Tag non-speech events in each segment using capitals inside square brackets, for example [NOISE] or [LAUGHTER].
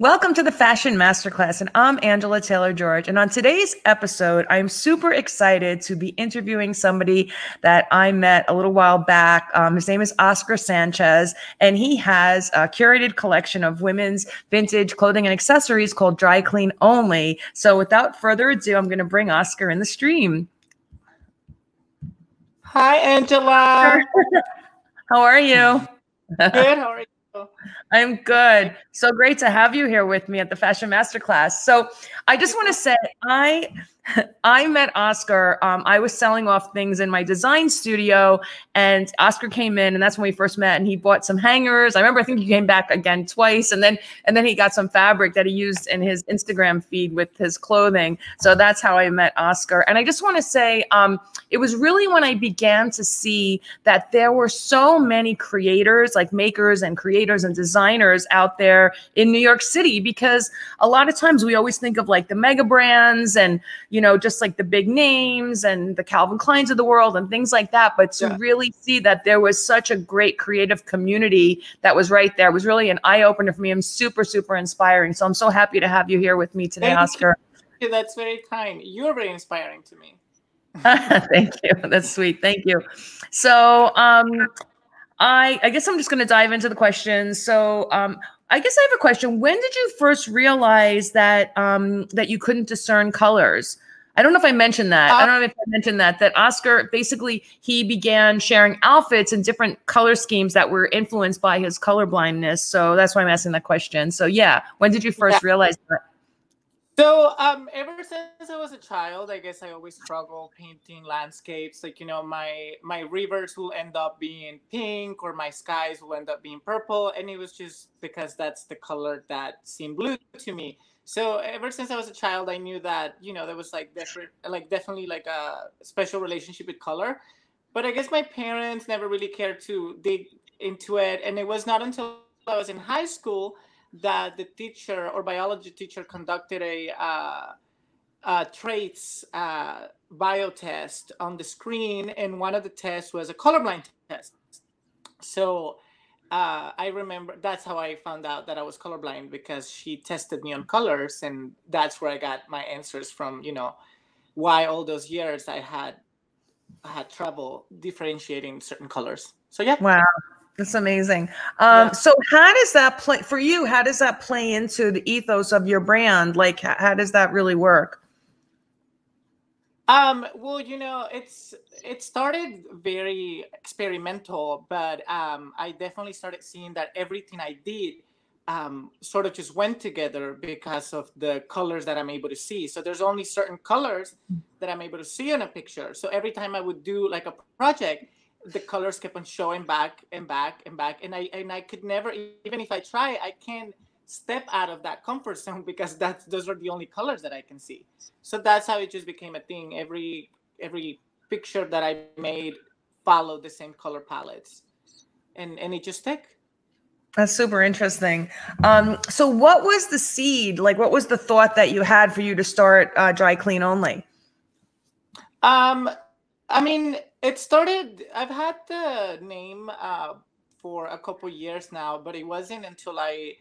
Welcome to the Fashion Masterclass, and I'm Angela Taylor George. And on today's episode, I'm super excited to be interviewing somebody that I met a little while back. Um, his name is Oscar Sanchez, and he has a curated collection of women's vintage clothing and accessories called Dry Clean Only. So, without further ado, I'm going to bring Oscar in the stream. Hi, Angela. [LAUGHS] How are you? Good. How are you? I'm good. So great to have you here with me at the Fashion Masterclass. So I just want to say I I met Oscar. Um, I was selling off things in my design studio, and Oscar came in, and that's when we first met. And he bought some hangers. I remember, I think he came back again twice, and then and then he got some fabric that he used in his Instagram feed with his clothing. So that's how I met Oscar. And I just want to say, um, it was really when I began to see that there were so many creators, like makers and creators and designers out there in New York City, because a lot of times we always think of like the mega brands and you know, just like the big names and the Calvin Kleins of the world and things like that. But to yeah. really see that there was such a great creative community that was right there was really an eye opener for me. I'm super, super inspiring. So I'm so happy to have you here with me today, Thank Oscar. You. That's very kind. You're very inspiring to me. [LAUGHS] Thank you. That's sweet. Thank you. So, um, I I guess I'm just going to dive into the questions. So, um, I guess I have a question. When did you first realize that um, that you couldn't discern colors? I don't know if I mentioned that. Uh, I don't know if I mentioned that. That Oscar basically he began sharing outfits and different color schemes that were influenced by his color blindness. So that's why I'm asking that question. So yeah, when did you first yeah. realize that? So um, ever since I was a child, I guess I always struggled painting landscapes. Like you know, my my rivers will end up being pink, or my skies will end up being purple, and it was just because that's the color that seemed blue to me. So ever since I was a child, I knew that you know there was like different, like definitely like a special relationship with color. But I guess my parents never really cared to dig into it, and it was not until I was in high school that the teacher or biology teacher conducted a uh, uh, traits uh, bio test on the screen, and one of the tests was a colorblind test. So uh, I remember that's how I found out that I was colorblind because she tested me on colors, and that's where I got my answers from. You know, why all those years I had I had trouble differentiating certain colors. So yeah. Wow. That's amazing. Um, yeah. So, how does that play for you? How does that play into the ethos of your brand? Like, how, how does that really work? Um, well, you know, it's it started very experimental, but um, I definitely started seeing that everything I did um, sort of just went together because of the colors that I'm able to see. So there's only certain colors that I'm able to see in a picture. So every time I would do like a project, the colors kept on showing back and back and back and i and i could never even if i try i can't step out of that comfort [LAUGHS] zone because that's those are the only colors that i can see so that's how it just became a thing every every picture that i made followed the same color palettes and and it just stuck that's super interesting. Um, so, what was the seed? Like, what was the thought that you had for you to start uh, dry clean only? Um, I mean, it started. I've had the name uh, for a couple years now, but it wasn't until I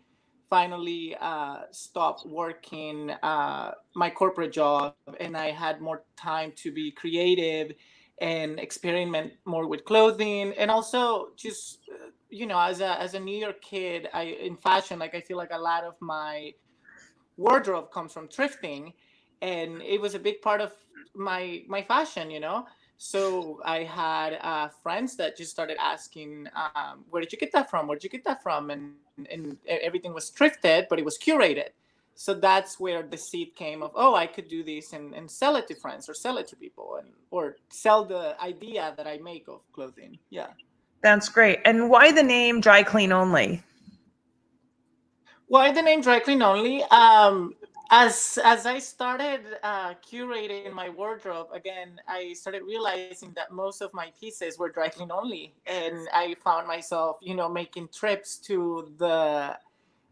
finally uh, stopped working uh, my corporate job and I had more time to be creative and experiment more with clothing and also just uh, you know as a as a New York kid I in fashion like I feel like a lot of my wardrobe comes from thrifting and it was a big part of my my fashion you know so I had uh, friends that just started asking, um, "Where did you get that from? Where did you get that from?" And and everything was thrifted, but it was curated. So that's where the seed came of, oh, I could do this and, and sell it to friends or sell it to people and or sell the idea that I make of clothing. Yeah. That's great. And why the name Dry Clean Only? Why the name Dry Clean Only? Um, as as I started uh, curating my wardrobe again, I started realizing that most of my pieces were dry clean only, and I found myself, you know, making trips to the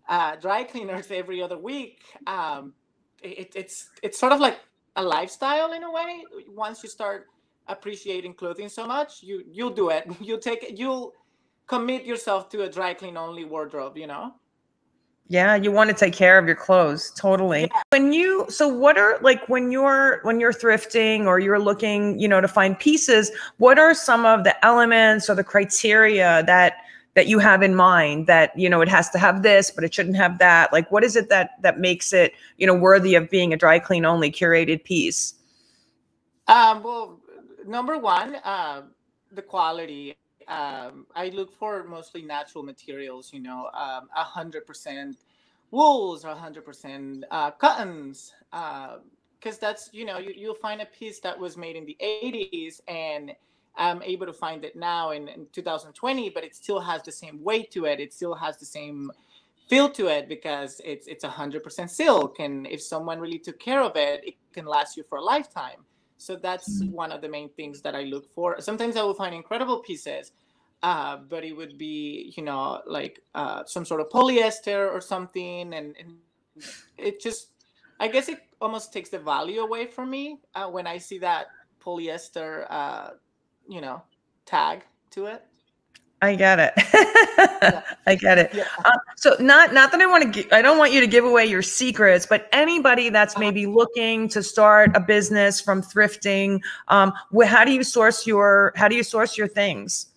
uh, dry cleaners every other week. Um, it, it's it's sort of like a lifestyle in a way. Once you start appreciating clothing so much, you you'll do it. [LAUGHS] You'll take it. You'll commit yourself to a dry clean only wardrobe. You know. Yeah, you want to take care of your clothes, totally. Yeah. When you so what are like when you're when you're thrifting or you're looking, you know, to find pieces, what are some of the elements or the criteria that that you have in mind that, you know, it has to have this, but it shouldn't have that? Like what is it that that makes it, you know, worthy of being a dry clean only curated piece? Um well, number one, uh, the quality um, I look for mostly natural materials, you know, um, 100% wools or 100% uh, cottons. Because uh, that's, you know, you, you'll find a piece that was made in the 80s and I'm able to find it now in, in 2020, but it still has the same weight to it. It still has the same feel to it because it's it's 100% silk and if someone really took care of it it can last you for a lifetime so that's mm-hmm. one of the main things that I look for. Sometimes I will find incredible pieces, uh, but it would be, you know, like uh, some sort of polyester or something. And, and, it just, I guess it almost takes the value away from me uh, when I see that polyester, uh, you know, tag to it. I get it. I get it. Yeah. [LAUGHS] Uh, so not not that I want to. I don't want you to give away your secrets, but anybody that's uh-huh. maybe looking to start a business from thrifting, um, how do you source your how do you source your things?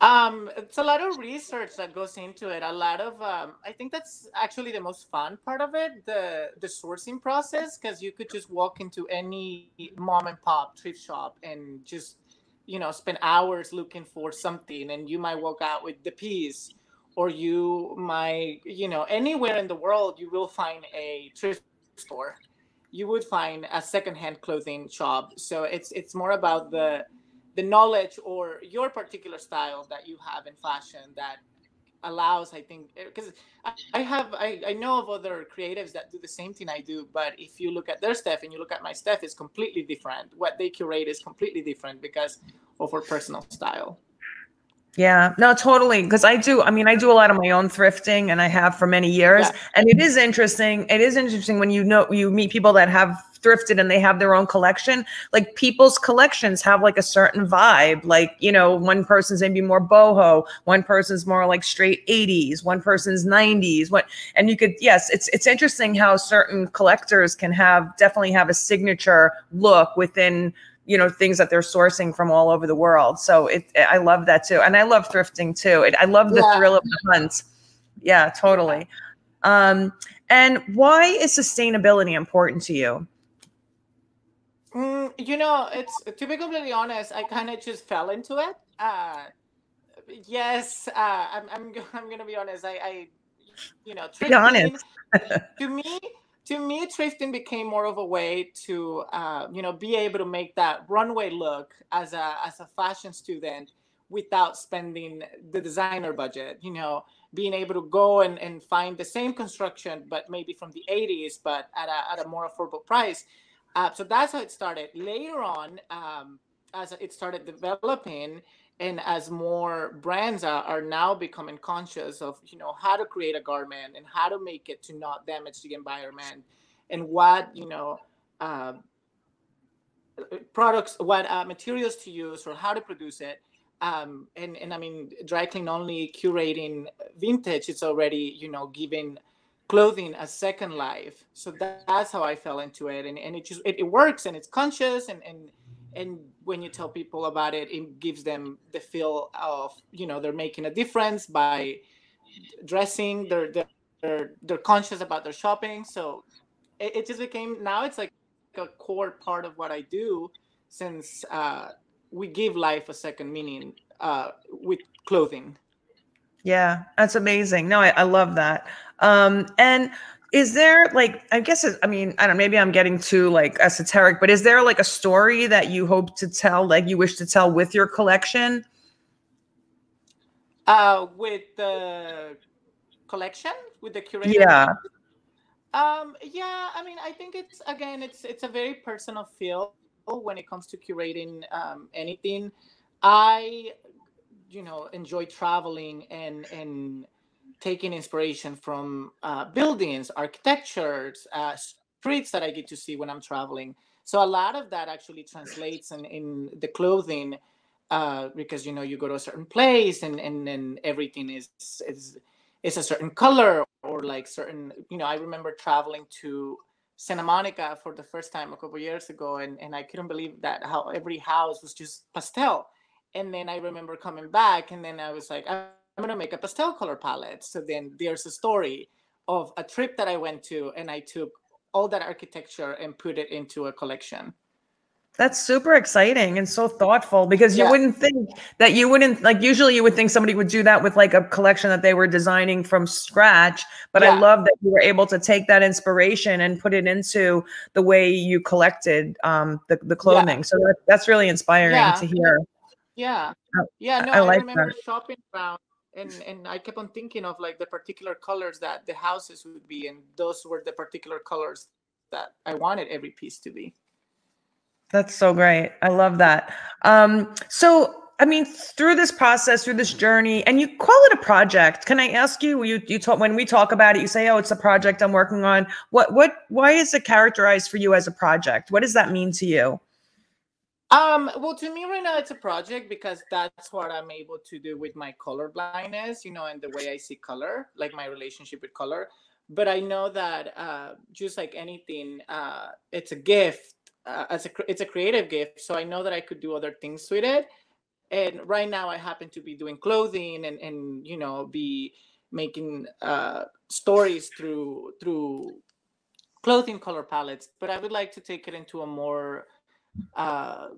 Um, it's a lot of research that goes into it. A lot of um, I think that's actually the most fun part of it, the the sourcing process, because you could just walk into any mom and pop thrift shop and just you know spend hours looking for something and you might walk out with the piece or you might you know anywhere in the world you will find a thrift store. You would find a secondhand clothing shop. So it's it's more about the the knowledge or your particular style that you have in fashion that allows i think eh, because I, I, have I, I know of other creatives that do the same thing i do but if you look at their stuff and you look at my stuff it's completely different. What they curate is completely different because of our personal style yeah, no, totally. Because I do, I mean, I do a lot of my own thrifting and I have for many years. Yeah. And it is interesting. It is interesting when you know you meet people that have thrifted and they have their own collection. Like people's collections have like a certain vibe. Like, you know, one person's maybe more boho, one person's more like straight 80s, one person's 90s. What and you could, yes, it's it's interesting how certain collectors can have definitely have a signature look within you know things that they're sourcing from all over the world so it i love that too and i love thrifting too it, i love the yeah. thrill of the hunt yeah totally um and why is sustainability important to you Mm, you know, it's to be completely honest, I kind of just fell into it. Uh, yes, uh, I'm, I'm, [LAUGHS] I'm gonna be honest. I, I you know, to be honest. to me, [LAUGHS] to me, thrifting became more of a way to, uh, you know, be able to make that runway look as a as a fashion student without spending the designer budget. You know, being able to go and, and find the same construction, but maybe from the 80s, but at a, at a more affordable price uh, so that's how it started. Later on, um, as it started developing, and as more brands are, are now becoming conscious of you know how to create a garment and how to make it to not damage the environment, and what you know uh, products, what uh, materials to use, or how to produce it. Um, and and I mean, dry clean only curating vintage. It's already you know giving clothing a second life so that, that's how i fell into it and, and it just it, it, works and it's conscious and and and when you tell people about it it gives them the feel of you know they're making a difference by dressing they're they're they're, conscious about their shopping so it, it just became now it's like a core part of what i do since uh, we give life a second meaning uh, with clothing yeah, that's amazing. No, I, I love that. Um, and is there like I guess I mean I don't know maybe I'm getting too like esoteric, but is there like a story that you hope to tell, like you wish to tell with your collection? Uh, with the collection, with the curator. Yeah. Um, yeah, I mean, I think it's again, it's it's a very personal feel when it comes to curating um, anything. I you know enjoy traveling and and taking inspiration from uh, buildings, architectures, uh, streets that I get to see when I'm traveling. So a lot of that actually translates in, in the clothing uh, because you know you go to a certain place and and, and everything is is it's a certain color or like certain you know i remember traveling to santa monica for the first time a couple years ago and, and i couldn't believe that how every house was just pastel and then i remember coming back and then i was like going to make a pastel color palette so then there's a story of a trip that i went to and i took all that architecture and put it into a collection that's super exciting and so thoughtful because you Yeah. wouldn't think that you wouldn't like usually you would think somebody would do that with like a collection that they were designing from scratch. But I love that you were able to take that inspiration and put it into the way you collected um, the, the clothing. So that, that's really inspiring Yeah. to hear. Yeah. Oh, Yeah, no, I I, like remember that. shopping around and and I kept on thinking of like the particular colors that the houses would be and those were the particular colors that I wanted every piece to be. That's so great. I love that. Um, so, I mean, through this process, through this journey, and you call it a project. Can I ask you? You you talk when we talk about it, you say, "Oh, it's a project I'm working on." What what? Why is it characterized for you as a project? What does that mean to you? Um, well, to me right now, it's a project because that's what I'm able to do with my color blindness, you know, and the way I see color, like my relationship with color. But I know that uh, just like anything, uh, it's a gift. Uh, a, it's a creative gift, so I know that I could do other things with it. And right now, I happen to be doing clothing and and you know be making uh, stories through through clothing color palettes. But I would like to take it into a more uh,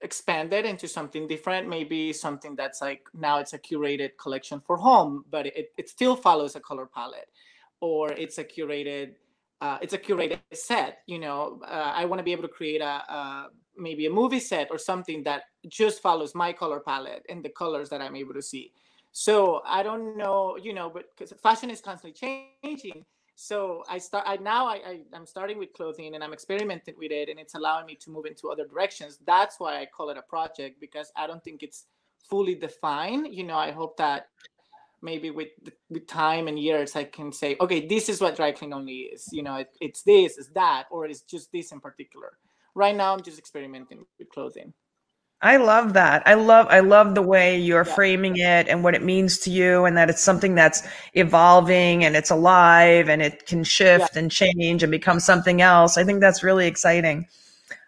expanded into something different maybe something that's like now it's a curated collection for home but it, it still follows a color palette. Or it's a curated uh, it's a curated set you know uh, i want to be able to create a, a maybe a movie set or something that just follows my color palette and the colors that i'm able to see. So i don't know you know but because fashion is constantly changing so i start i now I, I i'm starting with clothing and i'm experimenting with it and it's allowing me to move into other directions. That's why i call it a project because i don't think it's fully defined. You know i hope that maybe with with time and years i can say okay this is what dry clean only is. You know it, it's this it's that or it's just this in particular. Right now i'm just experimenting with clothing I love that. I love I love the way you're Yeah. framing it and what it means to you and that it's something that's evolving and it's alive and it can shift and change and become something else. I think that's really exciting.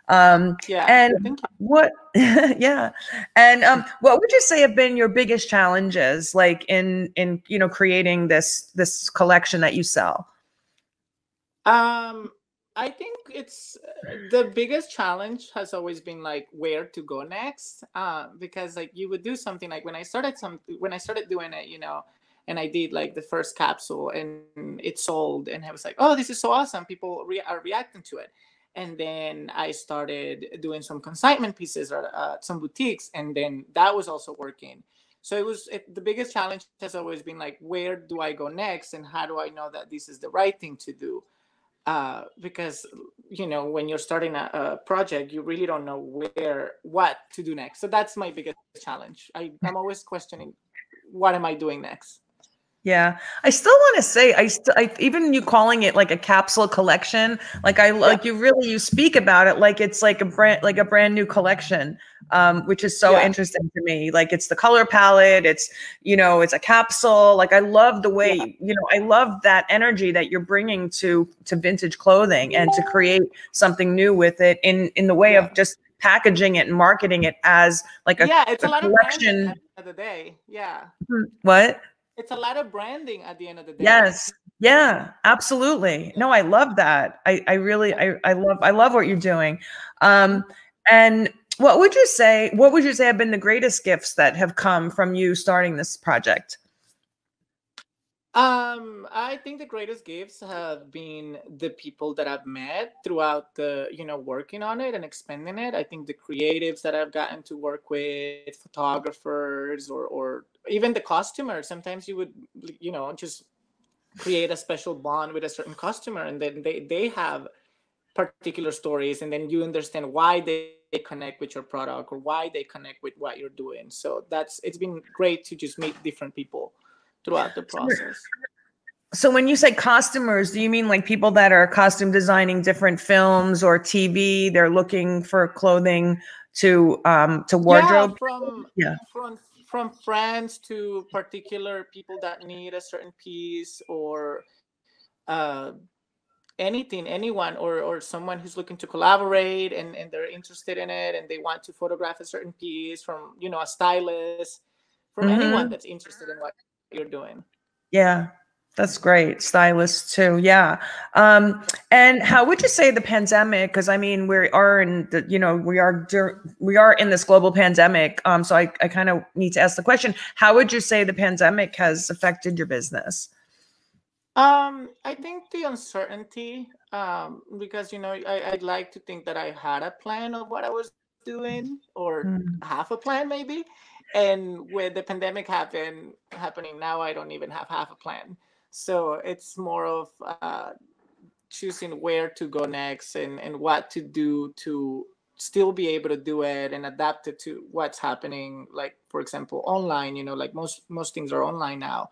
Um yeah And what [LAUGHS] yeah. And um what would you say have been your biggest challenges like in in you know creating this this collection that you sell? Um, I think it's uh, the biggest challenge has always been like where to go next. Uh, because like you would do something like when I started some when I started doing it, you know, and I did like the first capsule and it sold, and I was like, oh, this is so awesome! People re- are reacting to it. And then I started doing some consignment pieces or uh, some boutiques, and then that was also working. So it was it, the biggest challenge has always been like, where do I go next, and how do I know that this is the right thing to do? Uh, because you know when you're starting a, a project you really don't know where what to do next. So that's my biggest challenge. I, i'm always questioning what am i doing next Yeah, I still want to say I, st- I even you calling it like a capsule collection, like I like you really you speak about it like it's like a brand like a brand new collection, um, which is so Yeah. interesting to me. Like it's the color palette, it's you know it's a capsule. Like I love the way Yeah. you know I love that energy that you're bringing to to vintage clothing and to create something new with it in in the way Yeah. of just packaging it and marketing it as like a yeah it's a, a lot of collection. the end of the day yeah what it's a lot of branding at the end of the day Yes. Yeah, absolutely. No, I love that. I, I really, I, I love, I love what you're doing. Um, and what would you say, what would you say have been the greatest gifts that have come from you starting this project? Um, I think the greatest gifts have been the people that I've met throughout the, you know, working on it and expanding it. I think the creatives that I've gotten to work with, photographers or or even the costumers. Sometimes you would, you know, just create a special bond with a certain customer and then they they have particular stories and then you understand why they they connect with your product or why they connect with what you're doing. So that's it's been great to just meet different people throughout the process. So when you say costumers, do you mean like people that are costume designing different films or TV? They're looking for clothing to um to wardrobe. Yeah, from Yeah. from from friends to particular people that need a certain piece or uh, anything, anyone, or or someone who's looking to collaborate and and they're interested in it and they want to photograph a certain piece from you know a stylist, from mm-hmm. anyone that's interested in what you're doing. Yeah, that's great. Stylists too. Yeah. Um, and how would you say the pandemic? Because I mean, we are in the, you know, we are we are in this global pandemic. Um, so I, I kind of need to ask the question: How would you say the pandemic has affected your business? Um, I think the uncertainty, um, because you know, I, I'd like to think that I had a plan of what I was doing, or mm. half a plan maybe. And with the pandemic happen happening now, I don't even have half a plan. So it's more of uh, choosing where to go next and, and what to do to still be able to do it and adapt it to what's happening like for example online you know like most most things are online now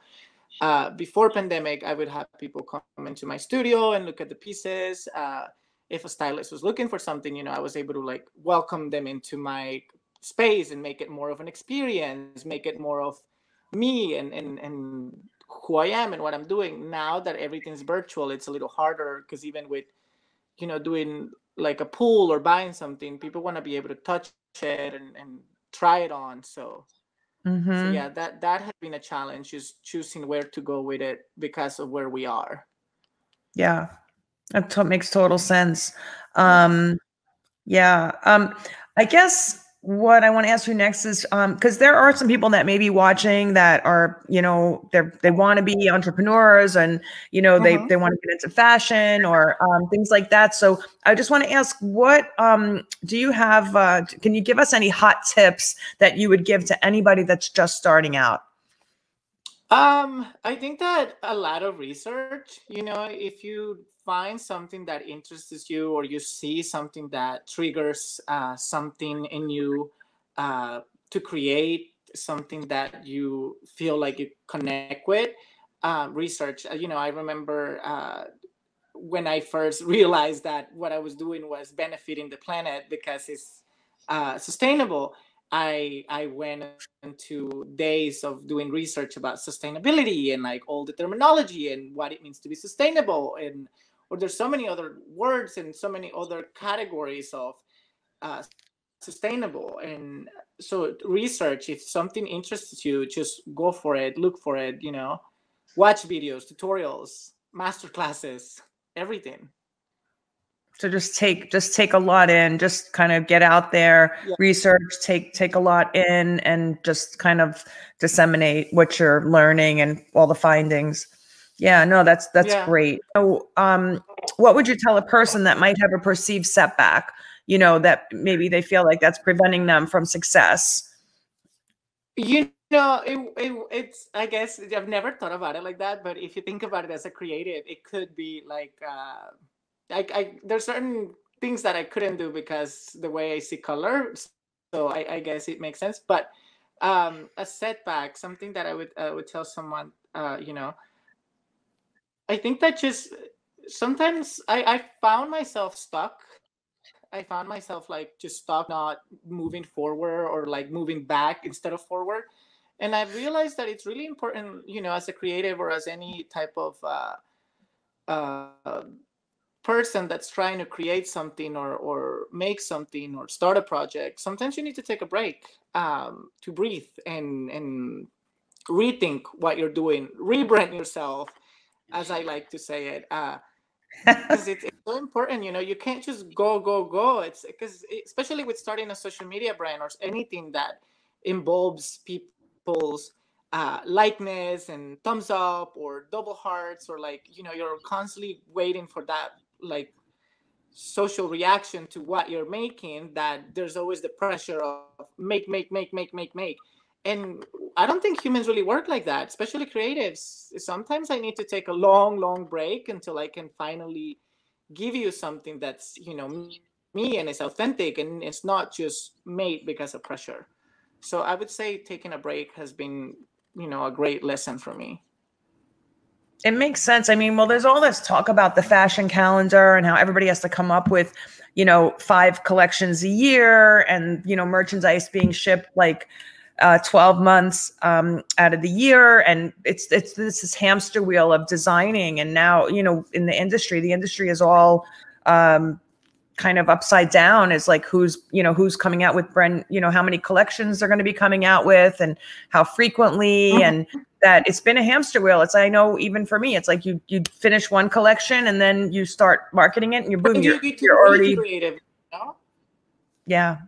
uh, before pandemic i would have people come into my studio and look at the pieces uh, if a stylist was looking for something you know i was able to like welcome them into my space and make it more of an experience make it more of me and and and who I am and what I'm doing. Now that everything's virtual, it's a little harder because even with, you know, doing like a pool or buying something, people want to be able to touch it and, and try it on. So, mm-hmm. so yeah, that that has been a challenge, is choosing where to go with it because of where we are. Yeah, that makes total sense. Um, yeah, um, I guess what I want to ask you next is um because there are some people that may be watching that are you know they they want to be entrepreneurs and you know they mm-hmm. they want to get into fashion or um, things like that. So I just want to ask, what um do you have? Uh, can you give us any hot tips that you would give to anybody that's just starting out? Um, I think that a lot of research. You know, if you find something that interests you or you see something that triggers uh, something in you uh, to create something that you feel like you connect with uh, research uh, you know i remember uh, when i first [LAUGHS] realized that what i was doing was benefiting the planet because it's uh, sustainable I I went into days of doing research about sustainability and like all the terminology and what it means to be sustainable and or there's so many other words and so many other categories of uh, sustainable. And so research if something interests you just go for it look for it you know. Watch videos tutorials master classes everything. So just take just take a lot in just kind of get out there yeah. research take take a lot in and just kind of disseminate what you're learning and all the findings yeah, no, that's that's yeah. great. So, um, what would you tell a person that might have a perceived setback? You know, that maybe they feel like that's preventing them from success. You know, it, it, it's. I guess I've never thought about it like that, but if you think about it as a creative, it could be like, uh, I, I there's certain things that I couldn't do because the way I see color. So I, I guess it makes sense. But um, a setback, something that I would uh, would tell someone, uh, you know I think that just sometimes I, I found myself stuck. I found myself like just stuck, not moving forward or like moving back instead of forward. And I realized that it's really important, you know, as a creative or as any type of uh, uh, person that's trying to create something or or make something or start a project. Sometimes you need to take a break um, to breathe and and rethink what you're doing, rebrand yourself as I like to say it. Uh, [LAUGHS] because it's, it's, so important, you know, you can't just go, go, go. It's because, especially with starting a social media brand or anything that involves people's uh, likeness and thumbs up or double hearts, or like, you know, you're constantly waiting for that, like, social reaction to what you're making, that there's always the pressure of make, make, make, make, make, make and I don't think humans really work like that, especially creatives. Sometimes I need to take a long, long break until I can finally give you something that's, you know, me and it's authentic and it's not just made because of pressure. So I would say taking a break has been, you know, a great lesson for me. It makes sense. I mean, well, there's all this talk about the fashion calendar and how everybody has to come up with, you know, five collections a year and, you know, merchandise being shipped like uh, 12 months um, out of the year. And it's it's this is hamster wheel of designing. And now you know in the industry the industry is all um, kind of upside down. Is like who's you know who's coming out with brand you know how many collections they're going to be coming out with and how frequently. Mm-hmm. and that it's been a hamster wheel. It's i know even for me it's like you you finish one collection and then you start marketing it and you're boom you're, you're already creative you know? yeah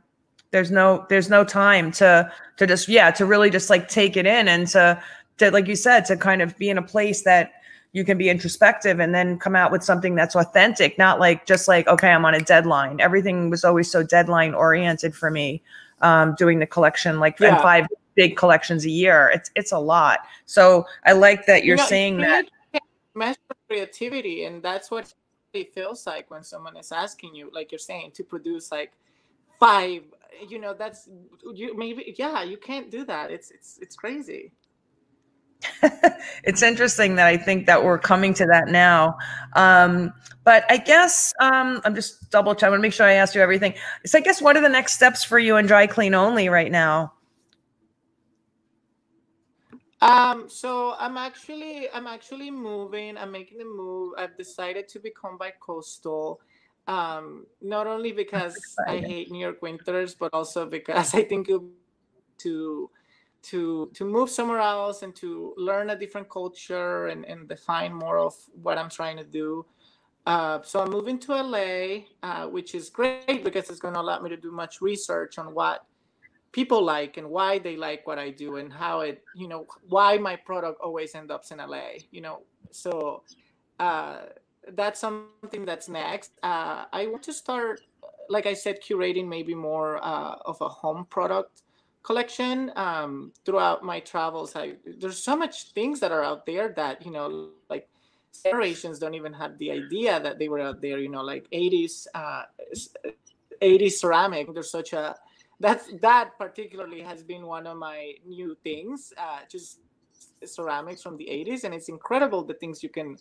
there's no there's no time to to just yeah to really just like take it in and to to like you said to kind of be in a place that you can be introspective and then come out with something that's authentic not like just like okay i'm on a deadline. Everything was always so deadline oriented for me um, doing the collection like yeah. five big collections a year. It's it's a lot. So i like that you're you know, saying that measure creativity and that's what it feels like when someone is asking you like you're saying to produce like five you know that's you maybe yeah you can't do that it's it's it's crazy [LAUGHS] it's interesting that I think that we're coming to that now. Um, but I guess um, I'm just double checking. I want to make sure I asked you everything. So I guess what are the next steps for you in dry clean only right now? Um, so I'm actually I'm actually moving. I'm making the move. I've decided to become bi-coastal. Um, not only because [LAUGHS] I hate New York winters, but also because I think to to to move somewhere else and to learn a different culture and, and define more of what I'm trying to do. Uh, so I'm moving to LA, uh, which is great because it's going to allow me to do much research on what people like and why they like what I do and how it, you know, why my product always ends up in LA, you know. So uh, that's something that's next. Uh, I want to start, like I said, curating maybe more uh, of a home product collection um, throughout my travels. I, there's so much things that are out there that you know, like generations don't even have the idea that they were out there. You know, like 80s, uh, 80s ceramic. There's such a that's that particularly has been one of my new things. Uh, just ceramics from the 80s, and it's incredible the things you can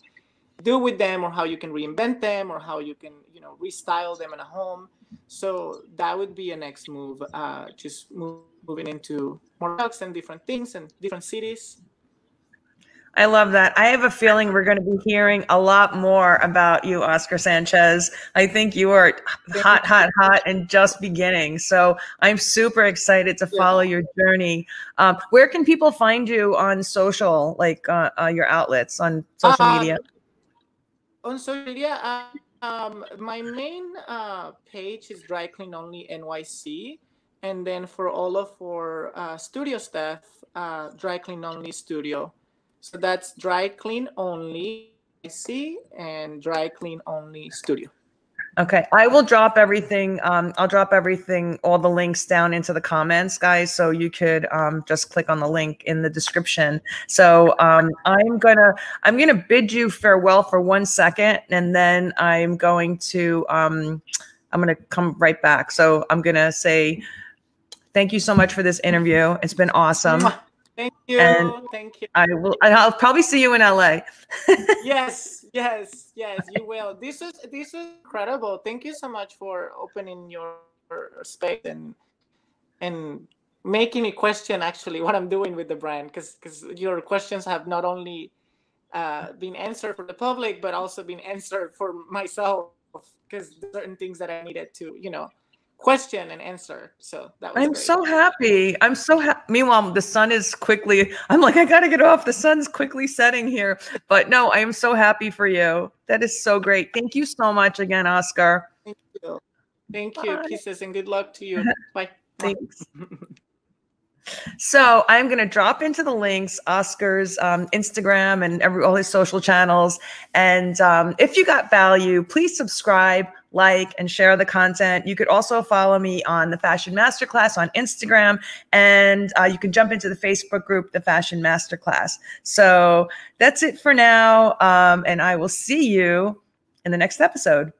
do with them or how you can reinvent them or how you can you know restyle them in a home so that would be a next move uh, just move, moving into more products and different things and different cities I love that. I have a feeling we're going to be hearing a lot more about you, Oscar Sanchez. I think you are hot, hot, hot, and just beginning. So I'm super excited to follow your journey. Um, where can people find you on social, like uh, uh, your outlets on social uh, media? On social media, uh, um, my main uh, page is Dry Clean Only NYC. And then for all of our uh, studio staff, uh, Dry Clean Only Studio. So that's Dry Clean Only NYC and Dry Clean Only Studio. Okay, I will drop everything. Um, I'll drop everything, all the links down into the comments, guys, so you could um, just click on the link in the description. So um, I'm gonna I'm gonna bid you farewell for one second, and then I'm going to um, I'm gonna come right back. So I'm gonna say thank you so much for this interview. It's been awesome. Thank you. And Thank you. I will. I'll probably see you in LA. yes, [LAUGHS] yes, yes. You will. This is this is incredible. Thank you so much for opening your space and and making me question actually what I'm doing with the brand because because your questions have not only uh, been answered for the public but also been [LAUGHS] answered for myself because certain things that I needed to you know question and answer. So that was I'm great. so happy. I'm so happy. Meanwhile, the sun is quickly, I'm like, I gotta get off. The sun's quickly setting here. But no, I am so happy for you. That is so great. Thank you so much again, Oscar. Thank you. Thank you. Kisses and good luck to you. [LAUGHS] Bye. Thanks. [LAUGHS] So I'm going to drop into the links, Oscar's um, Instagram and every, all his social channels. And um, if you got value, please subscribe, like, and share the content. You could also follow me on the Fashion Masterclass on Instagram, and uh, you can jump into the Facebook group, the Fashion Masterclass. So that's it for now. Um, and I will see you in the next episode.